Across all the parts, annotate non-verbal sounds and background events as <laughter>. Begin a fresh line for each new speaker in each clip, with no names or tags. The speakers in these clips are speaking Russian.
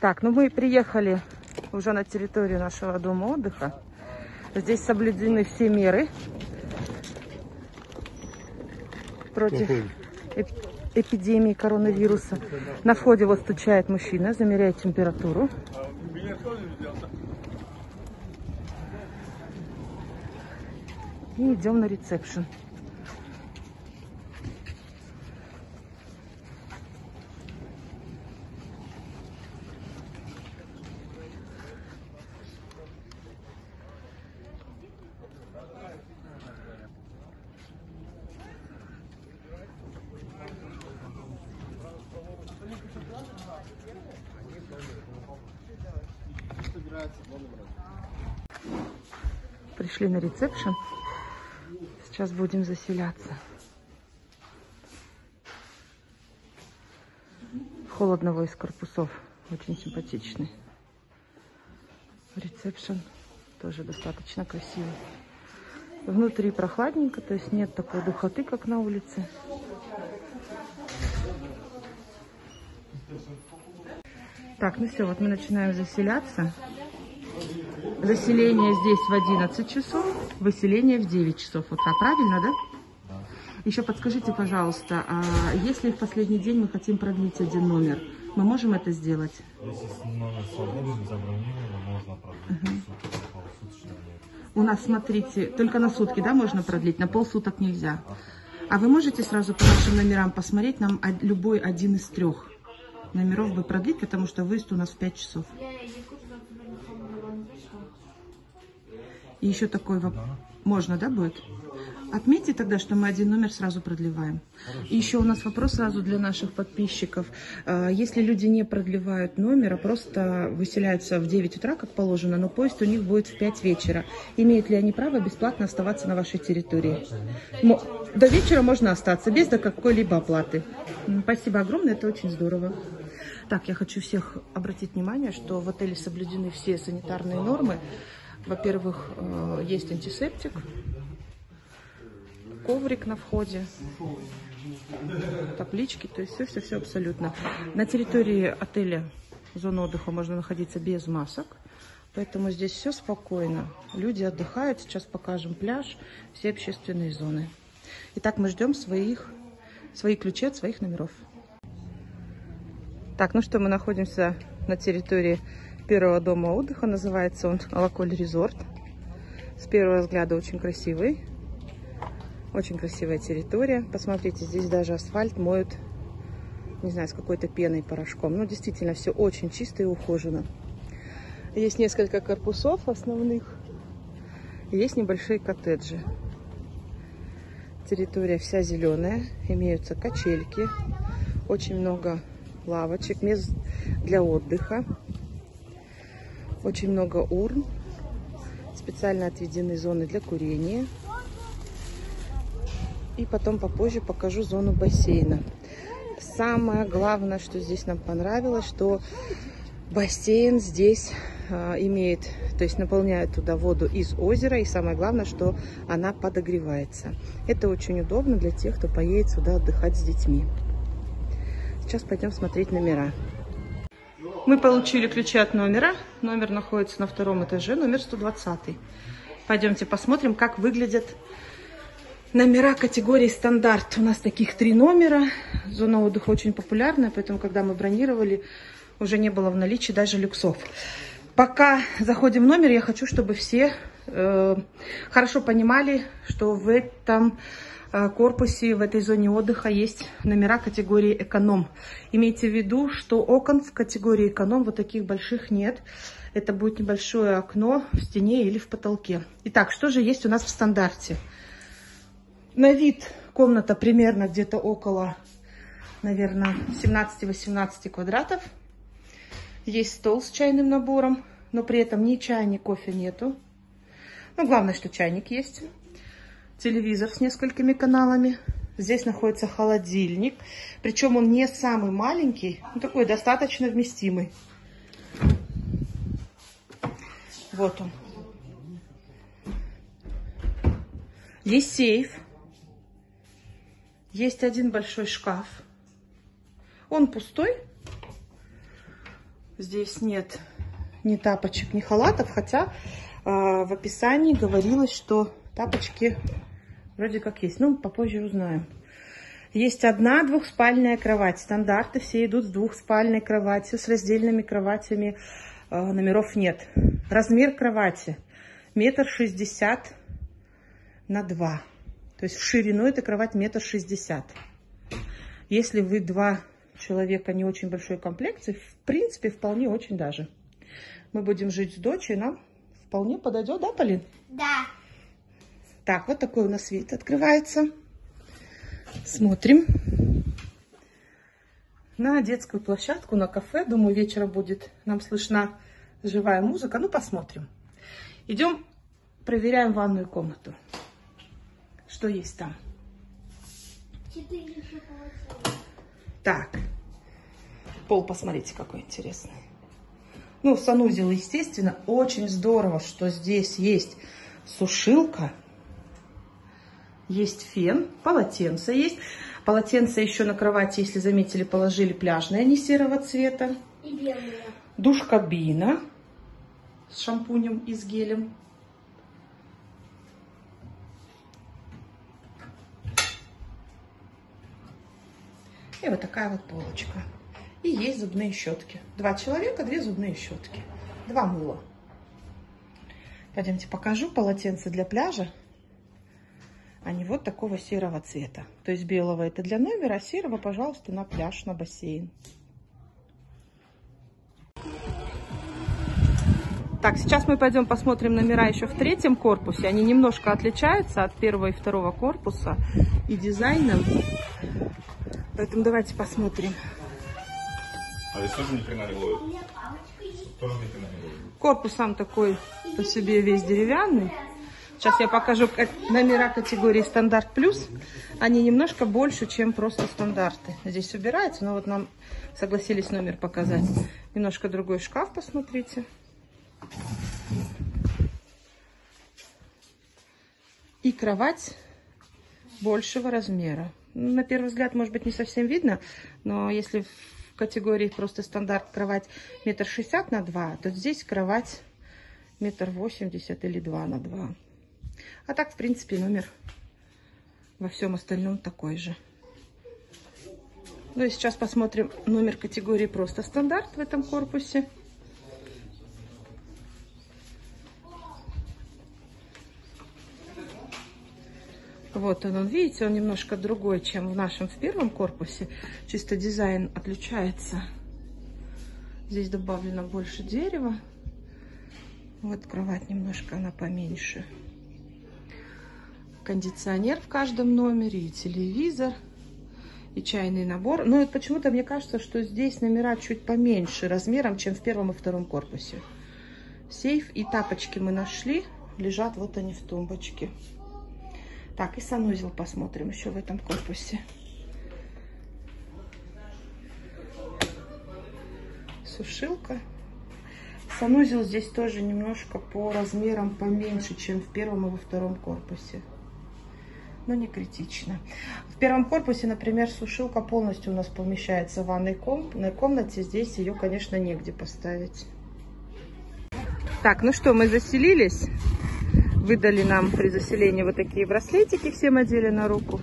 Так, ну мы приехали уже на территорию нашего дома отдыха. Здесь соблюдены все меры против эп- эпидемии коронавируса. На входе вот стучает мужчина, замеряет температуру. И идем на ресепшн. Пришли на ресепшн. Сейчас будем заселяться. Холл одного из корпусов. Очень симпатичный. Ресепшн тоже достаточно красивый. Внутри прохладненько, то есть нет такой духоты, как на улице. Так, ну все, вот мы начинаем заселяться. Заселение здесь в 11 часов, выселение в 9 часов утра. Правильно, да? Еще подскажите, пожалуйста, а если в последний день мы хотим продлить один номер, мы можем это сделать?
Если номер свободен, забронировано, можно продлить нет.
У нас, смотрите, только на сутки, да, можно продлить, на полсуток нельзя. А вы можете сразу по нашим номерам посмотреть, нам любой один из трех номеров бы продлить, потому что выезд у нас в 5 часов. И еще такой вопрос. Можно, да, будет? Отметьте тогда, что мы один номер сразу продлеваем. И еще у нас вопрос сразу для наших подписчиков. А, Если люди не продлевают номер, а просто выселяются в 9 утра, как положено, но поезд у них будет в 5 вечера, имеют ли они право бесплатно оставаться на вашей территории? До вечера можно остаться, без какой-либо оплаты. Спасибо огромное, это очень здорово. Так, я хочу всех обратить внимание, что в отеле соблюдены все санитарные нормы. Во-первых, э, есть антисептик, коврик на входе, таблички, то есть все-все-все абсолютно. На территории отеля зоны отдыха можно находиться без масок, поэтому здесь все спокойно. Люди отдыхают, сейчас покажем пляж, все общественные зоны. Итак, мы ждем своих, свои ключи от своих номеров. Так, ну что, мы находимся на территории первого дома отдыха. Называется он Алаколь Резорт. С первого взгляда очень красивый. Очень красивая территория. Посмотрите, здесь даже асфальт моют, не знаю, с какой-то пеной, порошком. Ну, действительно, все очень чисто и ухожено. Есть несколько корпусов основных. Есть небольшие коттеджи. Территория вся зеленая. Имеются качельки. Очень много лавочек, мест для отдыха. Очень много урн. Специально отведены зоны для курения. И потом попозже покажу зону бассейна. Самое главное, что здесь нам понравилось, что бассейн здесь а, имеет, то есть наполняет туда воду из озера. И самое главное, что она подогревается. Это очень удобно для тех, кто поедет сюда отдыхать с детьми. Сейчас пойдем смотреть номера. Мы получили ключи от номера. Номер находится на втором этаже, номер 120. Пойдемте посмотрим, как выглядят номера категории стандарт. У нас таких три номера. Зона отдыха очень популярная, поэтому, когда мы бронировали, уже не было в наличии даже люксов. Пока заходим в номер, я хочу, чтобы все э, хорошо понимали, что в этом корпусе, в этой зоне отдыха есть номера категории эконом. Имейте в виду, что окон в категории эконом вот таких больших нет. Это будет небольшое окно в стене или в потолке. Итак, что же есть у нас в стандарте? На вид комната примерно где-то около, наверное, 17-18 квадратов. Есть стол с чайным набором, но при этом ни чая, ни кофе нету. Ну, главное, что чайник есть. Телевизор с несколькими каналами. Здесь находится холодильник. Причем он не самый маленький, но такой достаточно вместимый. Вот он. Есть сейф. Есть один большой шкаф. Он пустой. Здесь нет ни тапочек, ни халатов, хотя э, в описании говорилось, что тапочки вроде как есть. Ну, попозже узнаем. Есть одна двухспальная кровать. Стандарты все идут с двухспальной кроватью, с раздельными кроватями. Э, номеров нет. Размер кровати метр шестьдесят на два. То есть в ширину эта кровать метр шестьдесят. Если вы два человека не очень большой комплекции, в принципе, вполне очень даже. Мы будем жить с дочей, нам вполне подойдет, да, Полин?
Да.
Так, вот такой у нас вид открывается. Смотрим на детскую площадку, на кафе. Думаю, вечером будет нам слышна живая музыка. Ну, посмотрим. Идем, проверяем ванную комнату. Что есть там? Так, пол посмотрите, какой интересный. Ну, санузел, естественно, очень здорово, что здесь есть сушилка, есть фен, полотенце есть. Полотенце еще на кровати, если заметили, положили пляжные, они серого цвета.
И белые.
Душ-кабина с шампунем и с гелем. И вот такая вот полочка. И есть зубные щетки. Два человека, две зубные щетки. Два мыла. Пойдемте покажу полотенце для пляжа. Они вот такого серого цвета. То есть белого это для номера, а серого, пожалуйста, на пляж, на бассейн. Так, сейчас мы пойдем посмотрим номера еще в третьем корпусе. Они немножко отличаются от первого и второго корпуса и дизайном. Поэтому давайте посмотрим.
А здесь тоже не ловит? Тоже не ловит.
Корпус сам такой по себе весь деревянный. Сейчас я покажу ка- номера категории стандарт плюс. Они немножко больше, чем просто стандарты. Здесь убирается, но вот нам согласились номер показать. Немножко другой шкаф, посмотрите. И кровать большего размера. На первый взгляд, может быть, не совсем видно, но если в категории просто стандарт кровать метр шестьдесят на два, то здесь кровать метр восемьдесят или два на два. А так, в принципе, номер во всем остальном такой же. Ну и сейчас посмотрим номер категории просто стандарт в этом корпусе. Вот он, он, видите, он немножко другой, чем в нашем в первом корпусе. Чисто дизайн отличается. Здесь добавлено больше дерева. Вот кровать немножко она поменьше. Кондиционер в каждом номере, и телевизор, и чайный набор. Но почему-то мне кажется, что здесь номера чуть поменьше размером, чем в первом и втором корпусе. Сейф и тапочки мы нашли. Лежат вот они в тумбочке. Так, и санузел посмотрим еще в этом корпусе. Сушилка. Санузел здесь тоже немножко по размерам поменьше, чем в первом и во втором корпусе. Но не критично. В первом корпусе, например, сушилка полностью у нас помещается в ванной ком- на комнате. Здесь ее, конечно, негде поставить. Так, ну что, мы заселились. Выдали нам при заселении вот такие браслетики, всем одели на руку.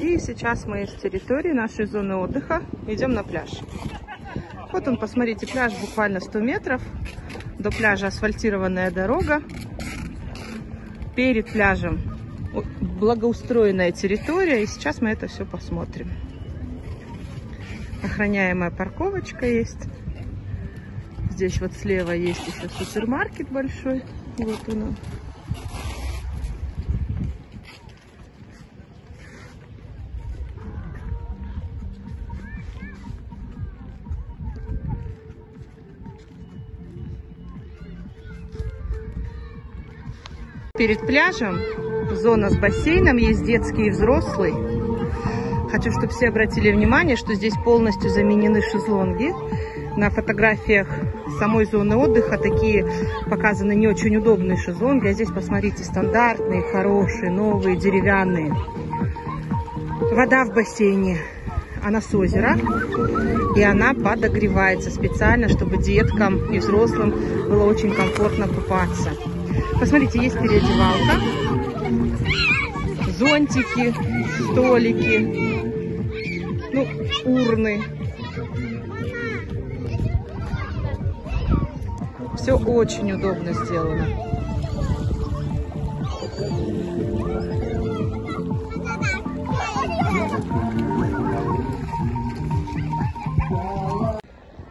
И сейчас мы с территории нашей зоны отдыха идем на пляж. Вот он, посмотрите, пляж буквально 100 метров. До пляжа асфальтированная дорога. Перед пляжем благоустроенная территория. И сейчас мы это все посмотрим. Охраняемая парковочка есть. Здесь вот слева есть еще супермаркет большой. Вот он. Перед пляжем зона с бассейном, есть детский и взрослый. Хочу, чтобы все обратили внимание, что здесь полностью заменены шезлонги. На фотографиях самой зоны отдыха такие показаны не очень удобные шезлонги. А здесь, посмотрите, стандартные, хорошие, новые, деревянные. Вода в бассейне она с озера, и она подогревается специально, чтобы деткам и взрослым было очень комфортно купаться. Посмотрите, есть переодевалка, зонтики, столики, ну, урны. Все очень удобно сделано.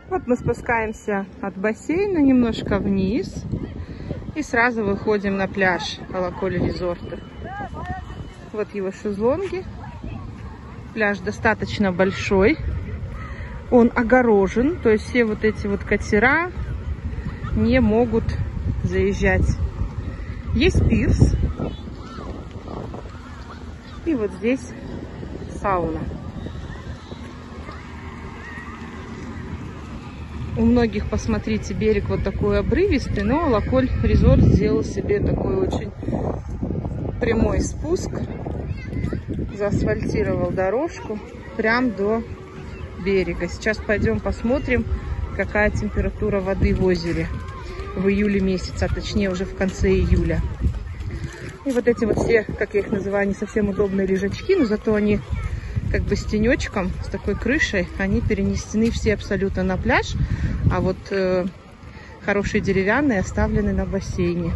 Вот мы спускаемся от бассейна немножко вниз и сразу выходим на пляж Колоколи Резорта. Вот его шезлонги. Пляж достаточно большой. Он огорожен, то есть все вот эти вот катера не могут заезжать. Есть пирс. И вот здесь сауна. У многих, посмотрите, берег вот такой обрывистый, но Лаколь Резорт сделал себе такой очень прямой спуск. Заасфальтировал дорожку прям до берега. Сейчас пойдем посмотрим, какая температура воды в озере в июле месяце, а точнее уже в конце июля. И вот эти вот все, как я их называю, не совсем удобные лежачки, но зато они как бы с тенечком, с такой крышей, они перенесены все абсолютно на пляж, а вот э, хорошие деревянные оставлены на бассейне.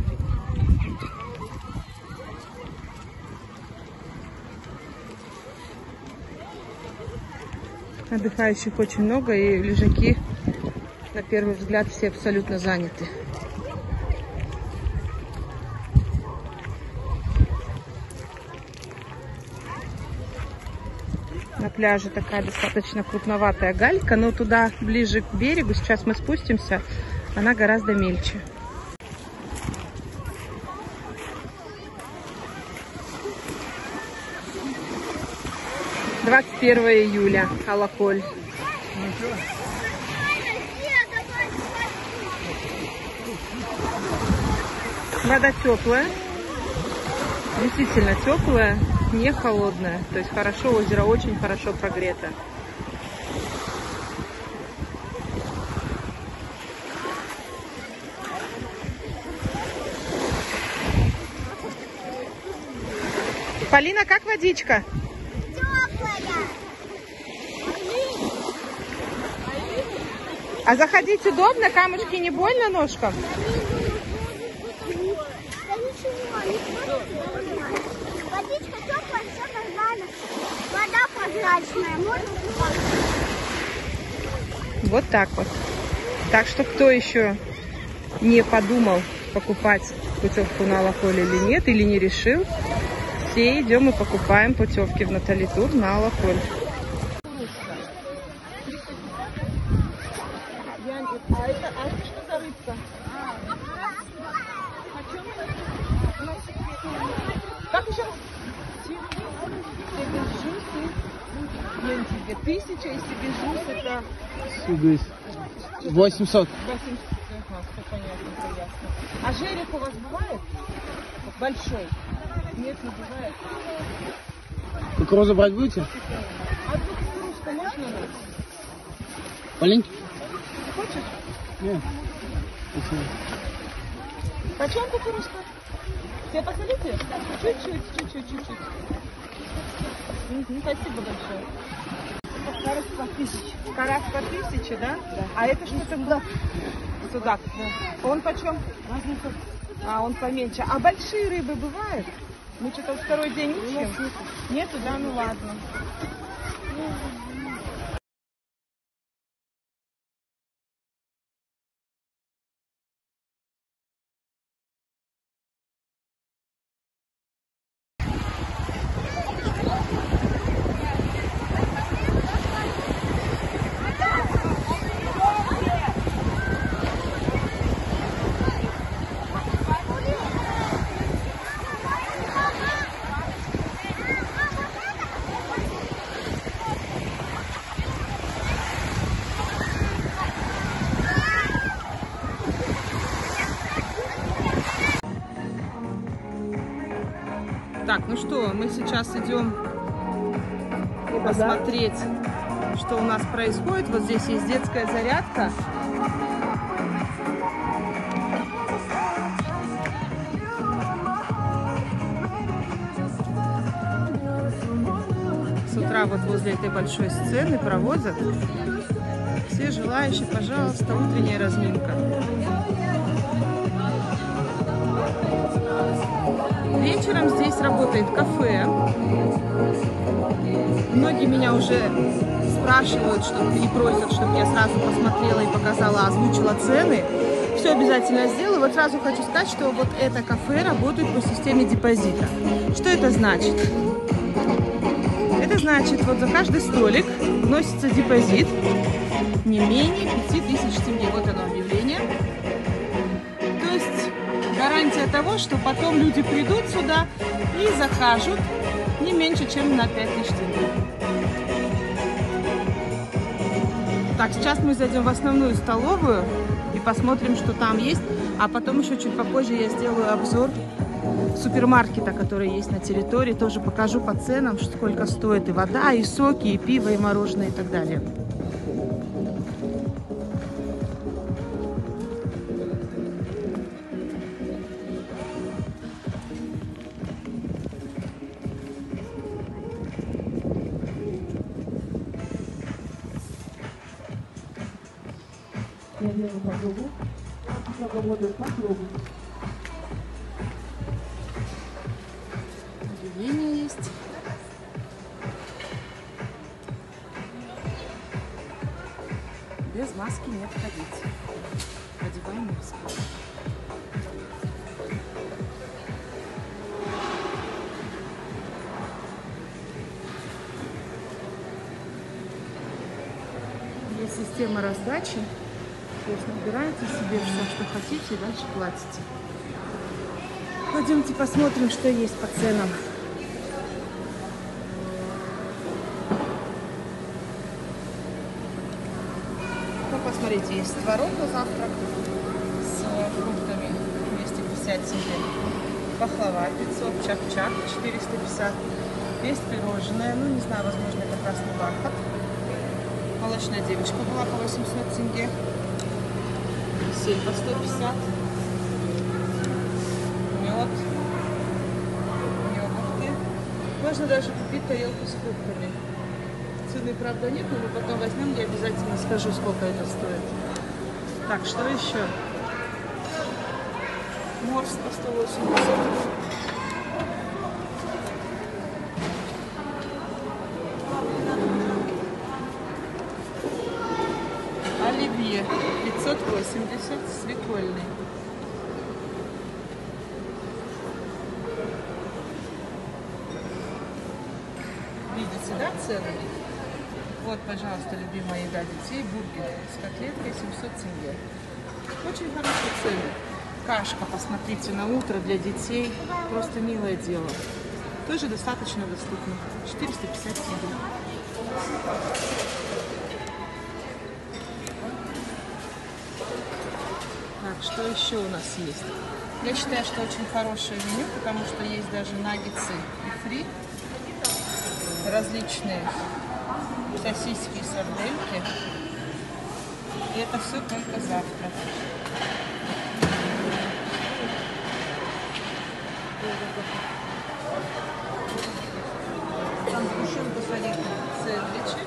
Отдыхающих очень много, и лежаки, на первый взгляд, все абсолютно заняты. На пляже такая достаточно крупноватая галька, но туда ближе к берегу, сейчас мы спустимся, она гораздо мельче. Двадцать первое июля, Алаколь. Вода теплая, действительно теплая, не холодная. То есть хорошо, озеро очень хорошо прогрето. Полина, как водичка? А заходить удобно? Камушки не больно ножкам?
Да ничего, не Водичка теплая, все нормально. Вода прозрачная, можно купаться.
Вот так вот. Так что кто еще не подумал покупать путевку на Алахоле или нет, или не решил, все идем и покупаем путевки в Натали Тур на Алахоль. А это, а это что за рыбка? Как еще? Себежусы. Блин, тебе тысяча, и себежус это
Сюдись. 800.
80. Ага, все понятно, все ясно. А жерех у вас бывает? Большой? Нет, не бывает.
Кукурузу брать будете?
А тут кукурузку можно?
Маленький?
Хочешь?
Нет. Спасибо.
Почем кукурузка? Тебе посолите? Чуть-чуть, чуть-чуть, чуть-чуть. Мгм, Спасибо большое. Карась по тысяче. Карась по тысяче, да? Да. А это что такое? Судак. Да. Он почем? Разница. А, он поменьше. А большие рыбы бывают? Мы что-то второй день ищем. Нету, да? Ну ладно. Мы сейчас идем посмотреть что у нас происходит. Вот здесь есть детская зарядка. С утра вот возле этой большой сцены проводят. Все желающие, пожалуйста, утренняя разминка. Вечером здесь работает кафе. Многие меня уже спрашивают чтобы, и просят, чтобы я сразу посмотрела и показала, озвучила цены. Все обязательно сделаю. Вот сразу хочу сказать, что вот это кафе работает по системе депозита. Что это значит? Это значит, вот за каждый столик вносится депозит не менее 5000 тенге. Гарантия того, что потом люди придут сюда и закажут не меньше, чем на 5000 тенге. Так, сейчас мы зайдем в основную столовую и посмотрим, что там есть. А потом еще чуть попозже я сделаю обзор супермаркета, который есть на территории. Тоже покажу по ценам, сколько стоит и вода, и соки, и пиво, и мороженое, и так далее. Jogo, jogo себе все, что хотите, и дальше платите. Пойдемте посмотрим, что есть по ценам. Ну, посмотрите, есть творог на завтрак с фруктами 250 тенге. Пахлава 500, чак-чак 450. Есть пирожное, ну не знаю, возможно это красный бархат. Молочная девочка была по 800 тенге. Сель по 150. Мед. Йогурты. Можно даже купить тарелку с фруктами. Цены, правда, нет, но мы потом возьмем, я обязательно скажу, сколько это стоит. Так, что еще? Морс по 180. Оливье 580, свекольный. Видите, да, цены? Вот, пожалуйста, любимая еда детей, бургер с котлеткой 700 тенге. Очень хорошие цены. Кашка, посмотрите, на утро для детей. Просто милое дело. Тоже достаточно доступно. 450 тенге. Что еще у нас есть? Я считаю, что очень хорошее меню, потому что есть даже наггетсы и фри, различные сосиски и сардельки. И это все только завтра. Там сгущенка с орехом сэндвичи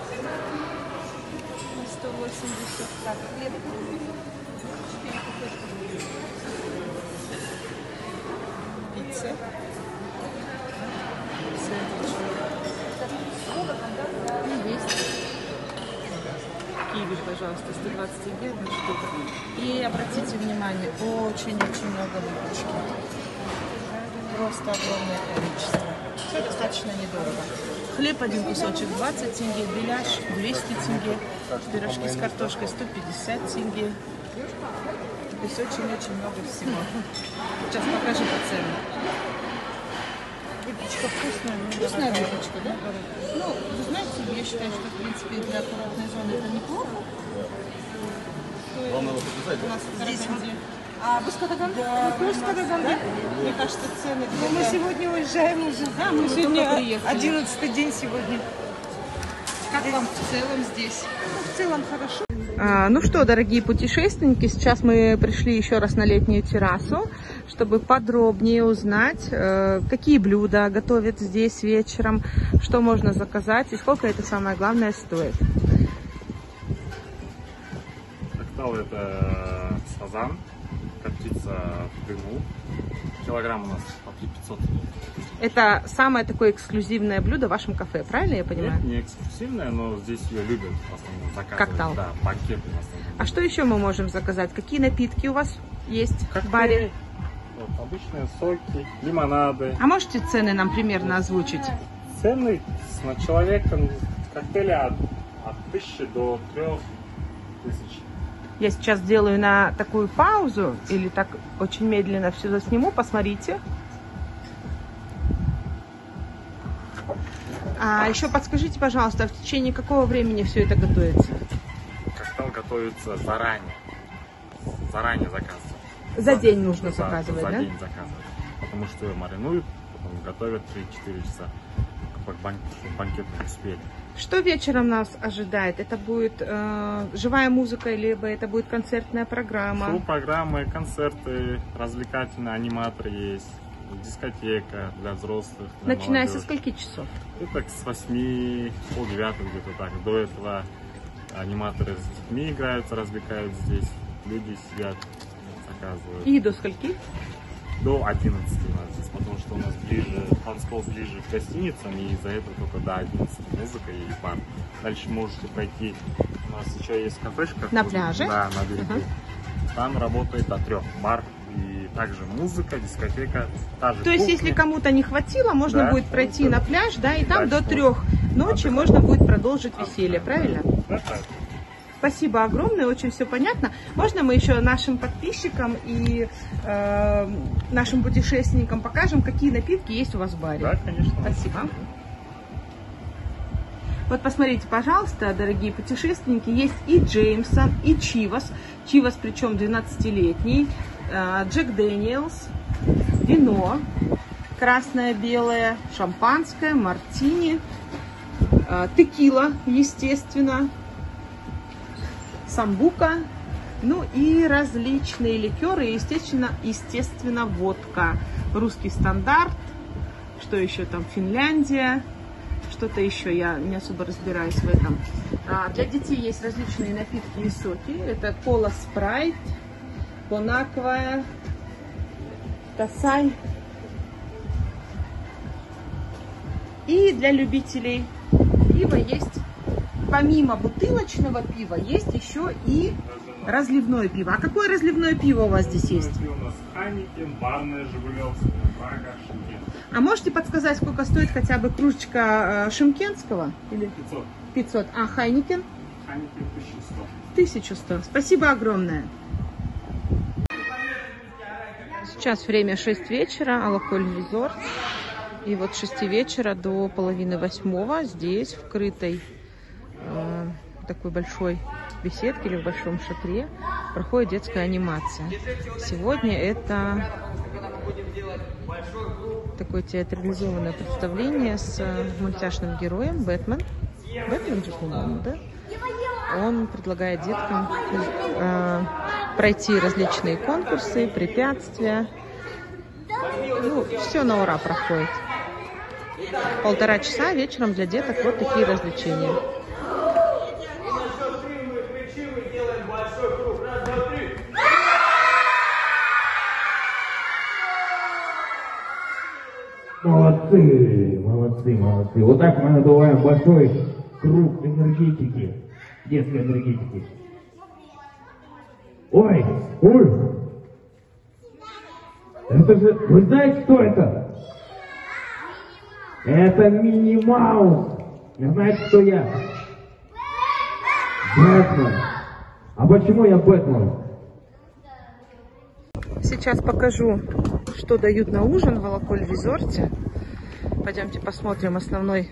на 180. Так, хлеб. Пицца. Сэндвич. И есть. Киви, пожалуйста, 120 тенге одна штука. И обратите внимание, очень-очень много выпечки. Просто огромное количество. Все достаточно недорого. Хлеб один кусочек 20 тенге, беляш 200 тенге, пирожки с картошкой 150 тенге. То есть очень-очень много всего. Сейчас покажу по ценам. Выпечка вкусная. Вкусная выпечка, да? Ну, вы знаете, я считаю, что, в принципе, для аккуратной зоны это неплохо.
Вам надо показать,
У нас здесь А вы с Катаганды? Да, вы тоже с Катаганды? Мне кажется, цены
Ну, мы сегодня уезжаем уже.
Да, мы
сегодня
только приехали.
11 день сегодня.
Как вам в целом здесь? в целом хорошо. А, ну что, дорогие путешественники, сейчас мы пришли еще раз на летнюю террасу, чтобы подробнее узнать, э, какие блюда готовят здесь вечером, что можно заказать и сколько это самое главное стоит.
Коктейл это сазан, коптится в дыму. Килограмм у нас по 500.
Это самое такое эксклюзивное блюдо в вашем кафе, правильно я понимаю?
Нет, не эксклюзивная, но здесь ее любят в основном заказывают.
Коктейл.
Да, банкет в основном.
А что еще мы можем заказать? Какие напитки у вас есть в
Коктейли,
баре?
Вот, обычные соки, лимонады.
А можете цены нам примерно озвучить?
Цены на человека ну, коктейли от, от 1000 до 3000.
Я сейчас сделаю на такую паузу или так очень медленно все засниму, посмотрите. А еще подскажите, пожалуйста, в течение какого времени все это готовится?
Коктейл готовится заранее. Заранее заказывают.
За день нужно
Да,
заказывать,
за
да?
день заказывают. Потому что ее маринуют, потом готовят 3-4 часа. Как бан- чтобы банкет не успели.
Что вечером нас ожидает? Это будет э, живая музыка, либо это будет концертная программа?
Шоу-программы, концерты, развлекательные аниматоры есть, дискотека для взрослых. для
Начиная со
молодежи.
скольки часов?
Это с 8, пол девятого где-то так. До этого аниматоры с детьми играются, развлекают здесь. Люди сидят, заказывают.
И до скольки?
До 11 у нас здесь, потому что у нас ближе, танцпол ближе к гостиницам, и из-за этого только до 11 музыка и бар. Дальше можете пойти, у нас еще есть кафешка.
На пляже?
Да, на берегу.
Ага.
Там работает до трех бар и также музыка, дискотека, та же
То есть,
кухня.
если кому-то не хватило, можно
Да,
будет пройти на пляж, да, и там до трех ночи можно будет продолжить веселье, правильно?
Да, так.
Спасибо огромное, очень все понятно. Можно мы еще нашим подписчикам и э, нашим путешественникам покажем, какие напитки есть у вас в баре?
Да, конечно.
Спасибо. Вот посмотрите, пожалуйста, дорогие путешественники, есть и Джеймсон, и Чивас. Чивас причем 12-летний, э, Джек Дэниелс, вино, красное, белое, шампанское, мартини, э, текила, естественно, самбука, ну и различные ликеры, естественно, естественно, водка. Русский стандарт, что еще там, Финляндия, что-то еще, я не особо разбираюсь в этом. А, для детей есть различные напитки и соки. Это кола спрайт, бонаквая, тасай. И для любителей пива есть, помимо бутылочного пива, есть еще и разливное пиво. А какое разливное пиво у вас здесь есть?
У нас Прага, Шимкент.
А можете подсказать, сколько стоит хотя бы кружечка э, шимкенского? Или
500.
500. А Хайникен?
Ханикин 1100.
1100. Спасибо огромное. Сейчас время 6 вечера, Алаколь Резорт. И вот с 6 вечера до половины восьмого здесь, в крытой такой большой беседке или в большом шатре, проходит детская анимация. Сегодня это такое театрализованное представление с мультяшным героем Бэтмен. Бэтмен же, по-моему, да? Он предлагает деткам э, пройти различные конкурсы, препятствия. Ну, все на ура проходит. Полтора часа вечером для деток вот такие развлечения.
Молодцы, молодцы, молодцы. Вот так мы надуваем большой круг энергетики, детской энергетики. Ой, ой. Это же, вы знаете, кто это? Это Мини Маус. Знаете, кто я? Бэтмен. А почему я Бэтмен?
Сейчас покажу, что дают на ужин в Волоколь Резорте. Пойдемте посмотрим основной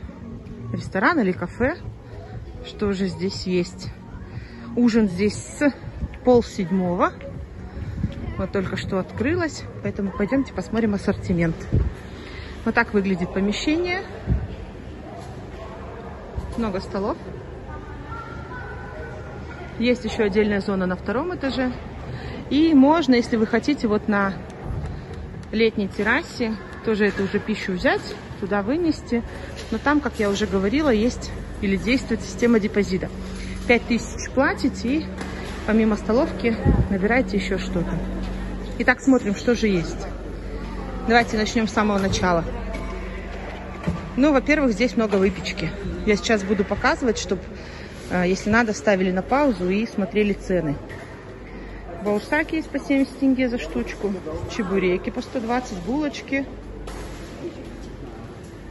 ресторан или кафе, что же здесь есть. Ужин здесь с полседьмого. Вот только что открылось, поэтому пойдемте посмотрим ассортимент. Вот так выглядит помещение. Много столов. Есть еще отдельная зона на втором этаже. И можно, если вы хотите, вот на летней террасе тоже эту уже пищу взять, туда вынести. Но там, как я уже говорила, есть или действует система депозита. 5000 платите и помимо столовки набираете еще что-то. Итак, смотрим, что же есть. Давайте начнем с самого начала. Ну, во-первых, здесь много выпечки. Я сейчас буду показывать, чтобы, если надо, ставили на паузу и смотрели цены. Баусаки есть по 70 тенге за штучку. Чебуреки по 120, булочки.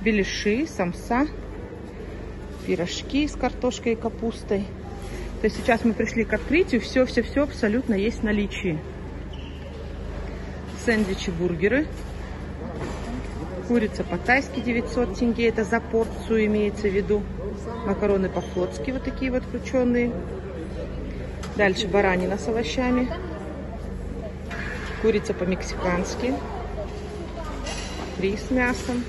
Беляши, самса. Пирожки с картошкой и капустой. То есть сейчас мы пришли к открытию, все-все-все абсолютно есть в наличии. Сэндвичи, бургеры. Курица по-тайски 900 тенге, это за порцию имеется в виду. Макароны по-флотски, вот такие вот крученые. Дальше баранина с овощами. Курица по-мексикански. Рис с мясом.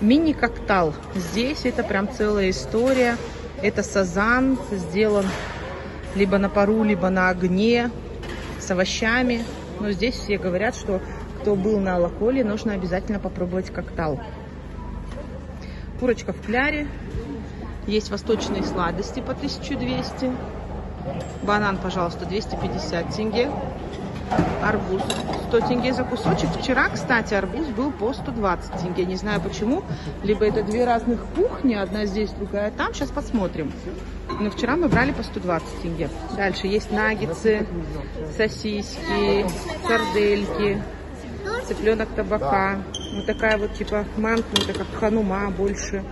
Мини-коктал. Здесь это прям целая история. Это сазан, сделан либо на пару, либо на огне, с овощами. Но здесь все говорят, что кто был на Алаколе, нужно обязательно попробовать коктал. Курочка в кляре. Есть восточные сладости по 1200. Банан, пожалуйста, 250 тенге. Арбуз 100 тенге за кусочек. Вчера, кстати, арбуз был по 120 тенге. Не знаю почему. Либо это две разных кухни. Одна здесь, другая там. Сейчас посмотрим. Но вчера мы брали по 120 тенге. Дальше есть наггетсы, сосиски, сардельки, цыпленок табака. Вот такая вот типа манка, это как ханума больше.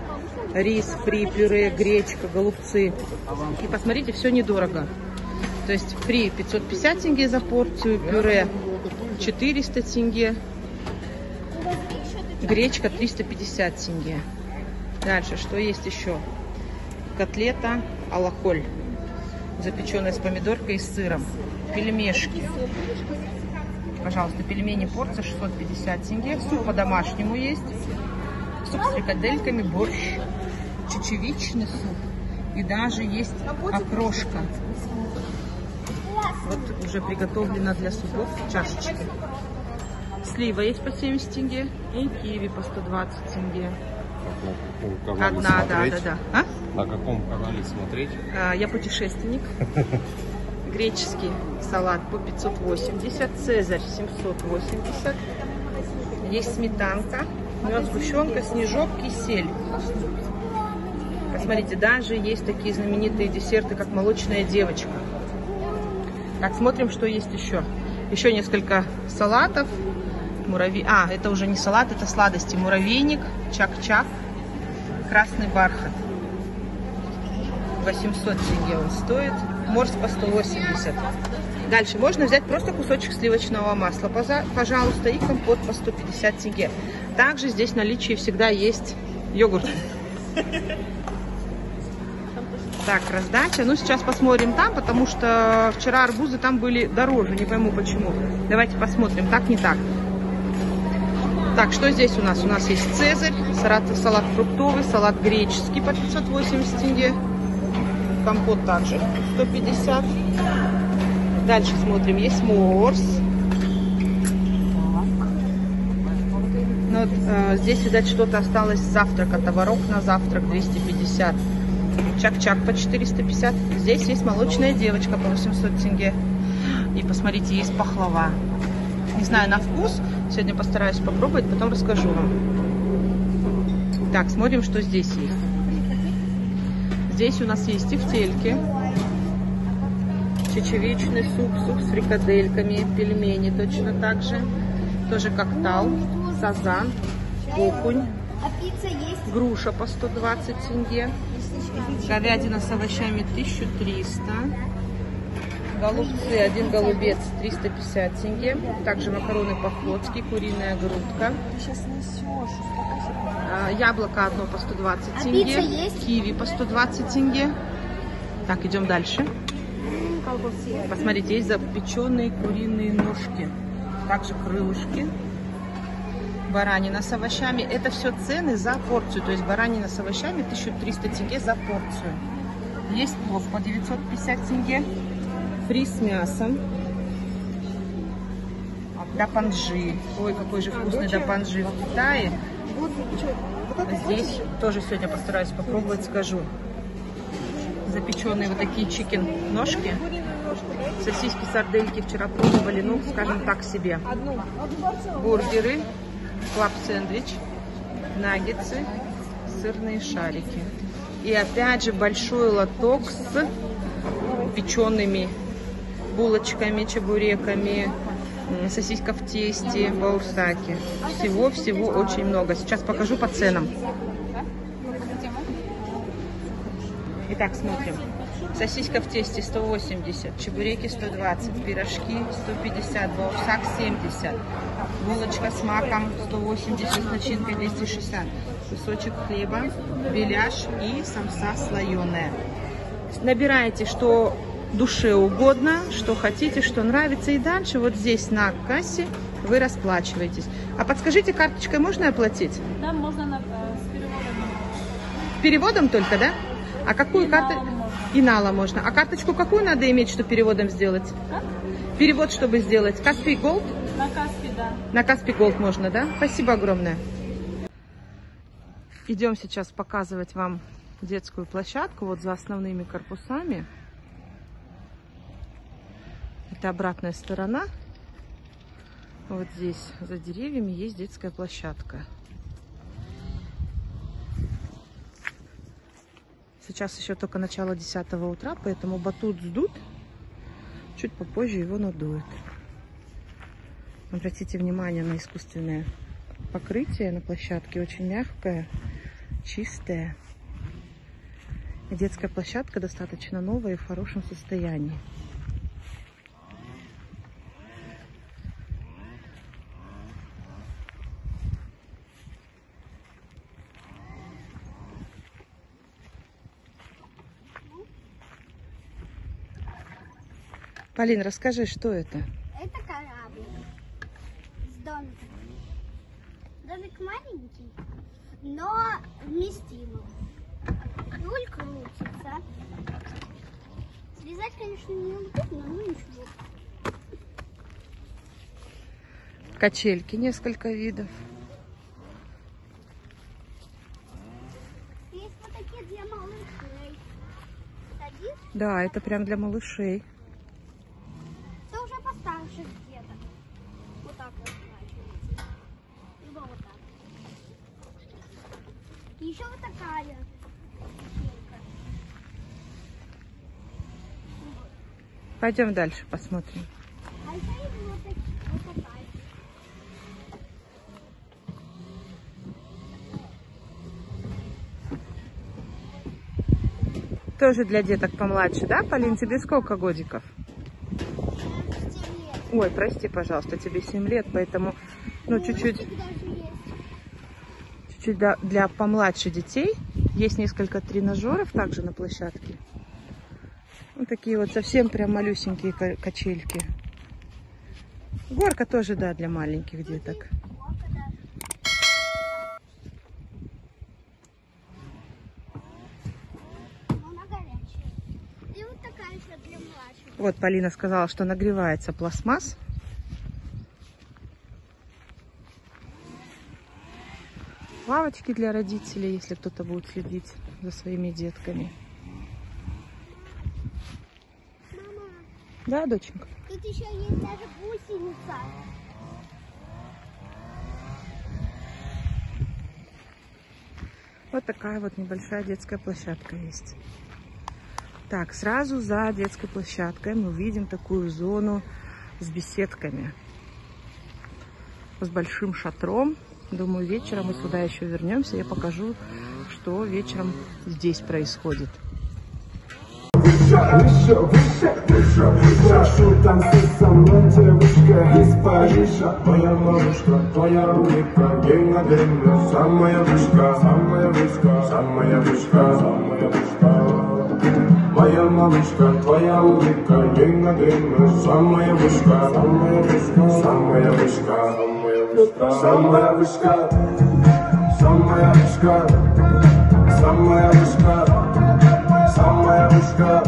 Рис, фри, пюре, гречка, голубцы. И посмотрите, все недорого. То есть фри 550 тенге за порцию, пюре 400 тенге, гречка 350 тенге. Дальше, что есть еще? Котлета алахоль, запеченная с помидоркой и сыром. Пельмешки. Пожалуйста, пельмени порция 650 тенге. Суп по-домашнему есть. Суп с фрикадельками, борщ, чечевичный суп. И даже есть окрошка. Вот уже приготовлена для супов чашечки. Слива есть по 70 тенге и киви по 120 тенге. Одна, да, да, да. А?
На каком канале смотреть?
А, я путешественник. <laughs> Греческий салат по 580, цезарь 780. Есть сметанка, мед, сгущенка, снежок, кисель. Посмотрите, даже есть такие знаменитые десерты, как молочная девочка. Так, смотрим, что есть еще. Еще несколько салатов. Муравей... А, это уже не салат, это сладости. Муравейник, чак-чак, красный бархат. 800 тенге он стоит. Морс по 180. Дальше можно взять просто кусочек сливочного масла, пожалуйста, и компот по 150 тенге. Также здесь в наличии всегда есть йогурт. Так, раздача. Ну, сейчас посмотрим там, потому что вчера арбузы там были дороже. Не пойму почему. Давайте посмотрим. Так, не так. Так, что здесь у нас? У нас есть цезарь, салат, салат фруктовый, салат греческий по 580 тенге. Компот также 150. Дальше смотрим. Есть морс. Ну, э, здесь, видать, что-то осталось завтрака. Товарок на завтрак 250. Чак-чак по 450. Здесь есть молочная девочка по 800 тенге. И посмотрите, есть пахлава. Не знаю на вкус. Сегодня постараюсь попробовать, потом расскажу вам. Так, смотрим, что здесь есть. Здесь у нас есть тефтельки. Чечевичный суп, суп с фрикадельками, пельмени точно так же. Тоже коктал, сазан, окунь. Груша по 120 тенге. Говядина с овощами 1300. Голубцы, один голубец 350 тенге. Также макароны по-флотски, куриная грудка. А, яблоко одно по 120
А
тенге. Киви по 120 тенге. Так, идем дальше. Посмотрите, есть запеченные куриные ножки. Также крылышки. Баранина с овощами. Это все цены за порцию. То есть баранина с овощами 1300 тенге за порцию. Есть плов по 950 тенге. Фри с мясом. Дапанжи. Ой, какой же вкусный дапанжи в Китае. Здесь тоже сегодня постараюсь попробовать, скажу. Запеченные вот такие chicken ножки. Сосиски, сардельки вчера пробовали, ну, скажем так, себе. Бургеры, клаб-сэндвич, наггетсы, сырные шарики. И опять же большой лоток с печеными булочками, чебуреками, сосиска в тесте, баурсаки. Всего-всего очень много. Сейчас покажу по ценам. Итак, смотрим. Сосиска в тесте 180, чебуреки 120, пирожки 150, баурсак 70, булочка с маком 180, с начинкой 260, кусочек хлеба, беляш и самса слоеная. Набираете, что душе угодно, что хотите, что нравится. И дальше вот здесь на кассе вы расплачиваетесь. А подскажите, карточкой можно оплатить?
Там можно на, э, с переводом.
Переводом только, да? А какую карту?
налом можно.
И нала можно. А карточку какую надо иметь, чтобы переводом сделать?
Как?
Перевод, чтобы сделать. Kaspi Gold?
На Kaspi, да.
На Kaspi Gold можно, да? Спасибо огромное. Идем сейчас показывать вам детскую площадку вот за основными корпусами. Это обратная сторона. Вот здесь за деревьями есть детская площадка. Сейчас еще только начало 10 утра, поэтому батут сдут. Чуть попозже его надуют. Обратите внимание на искусственное покрытие на площадке. Очень мягкое, чистое. Детская площадка достаточно новая и в хорошем состоянии. Полин, расскажи, что это?
Это кораблик с домиком. Домик маленький, но вместимый. Руль крутится. Слезать, конечно, неудобно, но ничего.
Качельки несколько видов.
Есть вот такие для малышей. Садись,
Да, это прям для малышей.
Где-то. Вот так вот сворачивается. Либо вот так. И еще вот такая.
Пойдем дальше посмотрим.
А еще вот, так- вот такая.
Тоже для деток помладше, да, Полин? Тебе сколько годиков? Ой, прости, пожалуйста, тебе 7 лет, поэтому, ну, чуть-чуть, чуть-чуть да- для помладше детей. Есть несколько тренажеров также на площадке. Вот такие вот совсем прям малюсенькие ка- качельки. Горка тоже, да, для маленьких деток.
Но она горячая. И вот такая еще для младших.
Вот Полина сказала, что нагревается пластмасс. Лавочки для родителей, если кто-то будет следить за своими детками.
Мама,
Да, доченька?
тут еще есть даже гусеница.
Вот такая вот небольшая детская площадка есть. Так, сразу за детской площадкой мы увидим такую зону с беседками. С большим шатром. Думаю, вечером мы сюда еще вернемся. Я покажу, что вечером здесь происходит.
Выше, выше, выше Прошу танцуй со мной, девушка из Парижа Моя малышка, твоя улыбка День на день, самая вышка Самая вышка, самая вышка Самая вышка Твоя мамочка, твоя улыбка День на день мы самая вышка Самая вышка, самая вышка Самая вышка Самая вышка Самая вышка Самая вышка